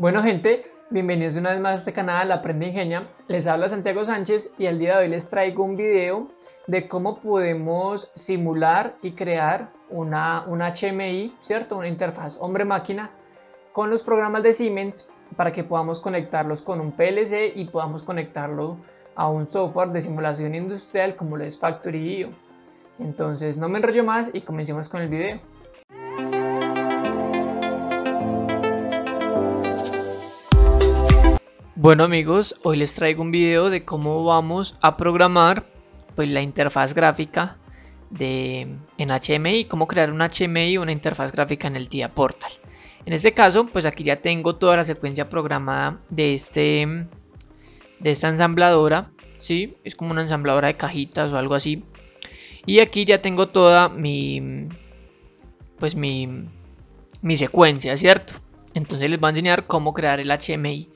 Bueno gente, bienvenidos una vez más a este canal Aprende Ingenia. Les habla Santiago Sánchez y el día de hoy les traigo un video de cómo podemos simular y crear una, una HMI, ¿cierto? Una interfaz hombre-máquina con los programas de Siemens para que podamos conectarlos con un PLC y podamos conectarlo a un software de simulación industrial como lo es Factory.io. Entonces no me enrollo más y comencemos con el video. Bueno amigos, hoy les traigo un video de cómo vamos a programar pues, la interfaz gráfica de, en HMI, cómo crear un HMI, una interfaz gráfica en el TIA Portal. En este caso, pues aquí ya tengo toda la secuencia programada de, este, de esta ensambladora, ¿sí? Es como una ensambladora de cajitas o algo así. Y aquí ya tengo toda mi, pues mi, mi secuencia, ¿cierto? Entonces les voy a enseñar cómo crear el HMI.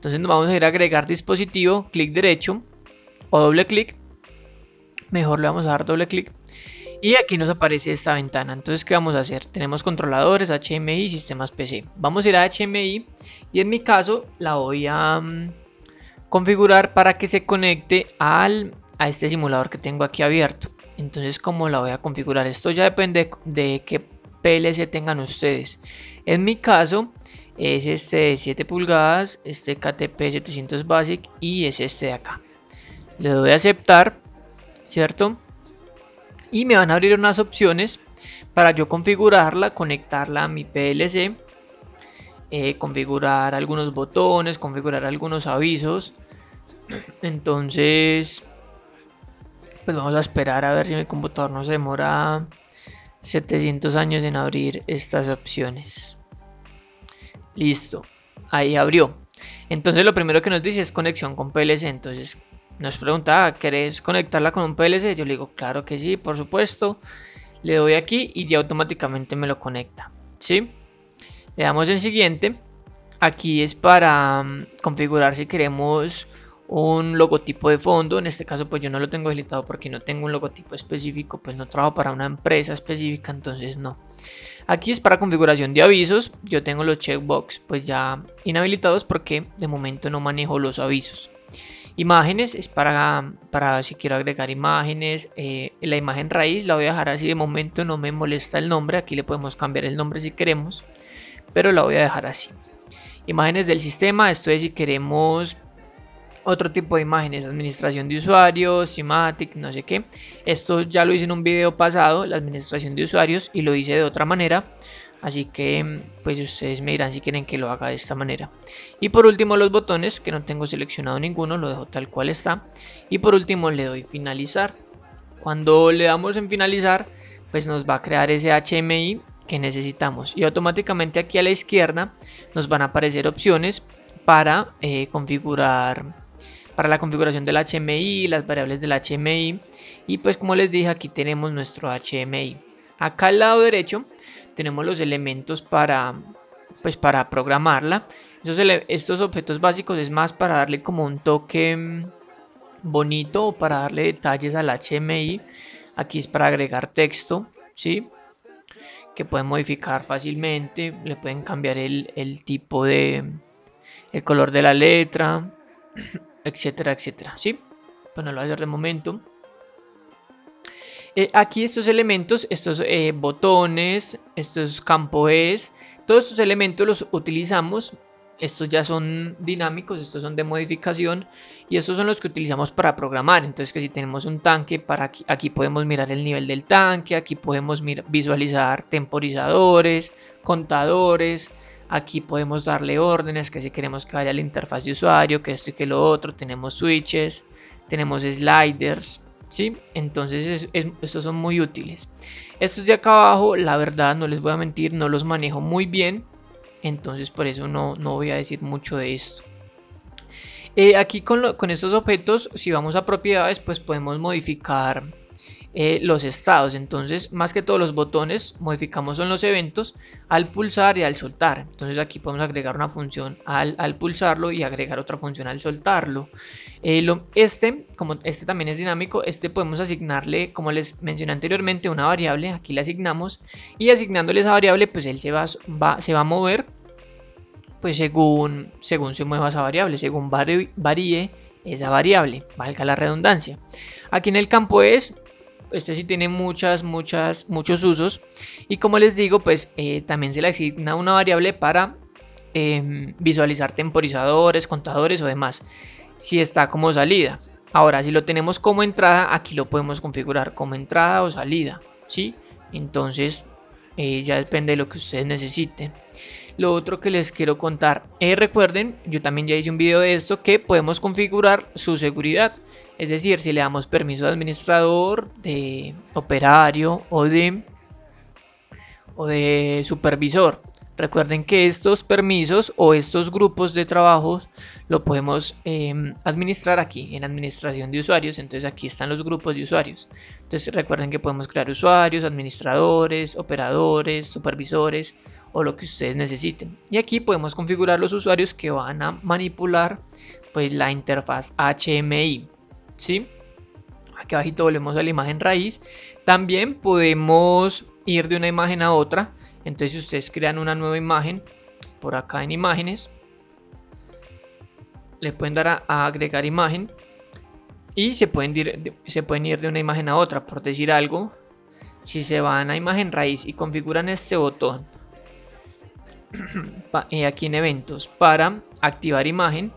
Entonces nos vamos a ir a agregar dispositivo, clic derecho o doble clic. Mejor le vamos a dar doble clic. Y aquí nos aparece esta ventana. Entonces, ¿qué vamos a hacer? Tenemos controladores, HMI sistemas PC. Vamos a ir a HMI y en mi caso la voy a mm, configurar para que se conecte al, a este simulador que tengo aquí abierto. Entonces, ¿cómo la voy a configurar? Esto ya depende de qué PLC tengan ustedes. En mi caso, es este de 7 pulgadas, este KTP 700 Basic y es este de acá. Le doy a aceptar, ¿cierto? Y me van a abrir unas opciones para yo configurarla, conectarla a mi PLC, eh, configurar algunos botones, configurar algunos avisos. Entonces, pues vamos a esperar a ver si mi computador no se demora 700 años en abrir estas opciones. Listo, ahí abrió. Entonces lo primero que nos dice es conexión con PLC. Entonces nos pregunta, ¿querés conectarla con un PLC? Yo le digo, claro que sí, por supuesto. Le doy aquí y ya automáticamente me lo conecta. ¿Sí? Le damos en siguiente. Aquí es para mm, configurar si queremos un logotipo de fondo. En este caso pues yo no lo tengo habilitado porque no tengo un logotipo específico. Pues no trabajo para una empresa específica, entonces no. Aquí es para configuración de avisos. Yo tengo los checkbox pues ya inhabilitados porque de momento no manejo los avisos. Imágenes es para, para si quiero agregar imágenes. Eh, la imagen raíz la voy a dejar así de momento, no me molesta el nombre. Aquí le podemos cambiar el nombre si queremos, pero la voy a dejar así. Imágenes del sistema, esto es si queremos otro tipo de imágenes, administración de usuarios, Simatic, no sé qué. Esto ya lo hice en un video pasado, la administración de usuarios, y lo hice de otra manera. Así que pues ustedes me dirán si quieren que lo haga de esta manera. Y por último los botones, que no tengo seleccionado ninguno, lo dejo tal cual está. Y por último le doy finalizar. Cuando le damos en finalizar, pues nos va a crear ese HMI que necesitamos. Y automáticamente aquí a la izquierda nos van a aparecer opciones para eh, configurar para la configuración del HMI, las variables del HMI y pues como les dije aquí tenemos nuestro HMI. Acá al lado derecho tenemos los elementos para pues para programarla. estos objetos básicos es más para darle como un toque mm, bonito o para darle detalles al HMI. Aquí es para agregar texto, ¿sí? Que pueden modificar fácilmente, le pueden cambiar el, el tipo de... el color de la letra, etcétera, etcétera, ¿sí? Pues no hacer de momento. Eh, aquí estos elementos, estos eh, botones, estos campos es, todos estos elementos los utilizamos. Estos ya son dinámicos, estos son de modificación y estos son los que utilizamos para programar. Entonces que si tenemos un tanque, para aquí, aquí podemos mirar el nivel del tanque, aquí podemos visualizar temporizadores, contadores, Aquí podemos darle órdenes, que si queremos que vaya a la interfaz de usuario, que esto y que lo otro. Tenemos switches, tenemos sliders, ¿sí? Entonces estos son muy útiles. Estos de acá abajo, la verdad, no les voy a mentir, no los manejo muy bien. Entonces por eso no, no voy a decir mucho de esto. Eh, aquí con, con estos objetos, si vamos a propiedades, pues podemos modificar eh, los estados. Entonces, más que todos los botones, modificamos son los eventos al pulsar y al soltar. Entonces aquí podemos agregar una función al, pulsarlo y agregar otra función al soltarlo. Eh, este, como este también es dinámico, este podemos asignarle, como les mencioné anteriormente, una variable. Aquí le asignamos y asignándole esa variable, pues él se va, va, se va a mover pues según, según se mueva esa variable, según varíe esa variable, valga la redundancia. Aquí en el campo es, este sí tiene muchas, muchas, muchos usos. Y como les digo, pues eh, también se le asigna una variable para em, visualizar temporizadores, contadores o demás. Si está como salida. Ahora, si lo tenemos como entrada, aquí lo podemos configurar como entrada o salida. ¿sí? Entonces, eh, ya depende de lo que ustedes necesiten. Lo otro que les quiero contar, eh, recuerden, yo también ya hice un video de esto, que podemos configurar su seguridad. Es decir, si le damos permiso de administrador, de operario o de, o de supervisor. Recuerden que estos permisos o estos grupos de trabajo lo podemos em, administrar aquí en administración de usuarios. Entonces aquí están los grupos de usuarios. Entonces recuerden que podemos crear usuarios, administradores, operadores, supervisores o lo que ustedes necesiten. Y aquí podemos configurar los usuarios que van a manipular pues la interfaz HMI. ¿sí? Aquí abajo volvemos a la imagen raíz. También podemos ir de una imagen a otra entonces si ustedes crean una nueva imagen, por acá en imágenes, le pueden dar a, agregar imagen y se pueden, ir, se pueden ir de una imagen a otra, por decir algo. Si se van a imagen raíz y configuran este botón eh, aquí en eventos para activar imagen,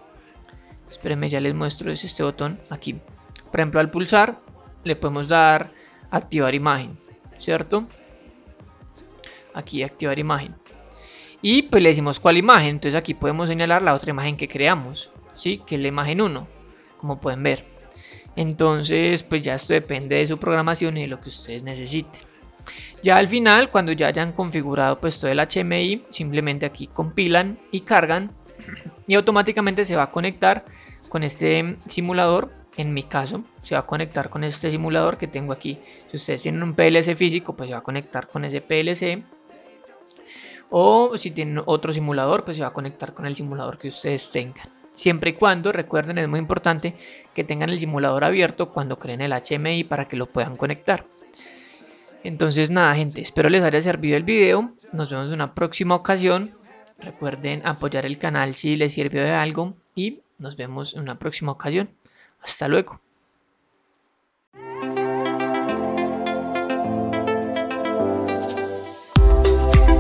espérenme ya les muestro es este botón aquí. Por ejemplo al pulsar le podemos dar activar imagen, ¿cierto? aquí activar imagen y pues le decimos cuál imagen entonces aquí podemos señalar la otra imagen que creamos ¿sí? que es la imagen 1 como pueden ver entonces pues ya esto depende de su programación y de lo que ustedes necesiten ya al final cuando ya hayan configurado pues todo el HMI simplemente aquí compilan y cargan y automáticamente se va a conectar con este simulador en mi caso se va a conectar con este simulador que tengo aquí si ustedes tienen un PLC físico pues se va a conectar con ese PLC o si tienen otro simulador, pues se va a conectar con el simulador que ustedes tengan. Siempre y cuando, recuerden, es muy importante que tengan el simulador abierto cuando creen el HMI para que lo puedan conectar. Entonces nada gente, espero les haya servido el video. Nos vemos en una próxima ocasión. Recuerden apoyar el canal si les sirvió de algo y nos vemos en una próxima ocasión. Hasta luego.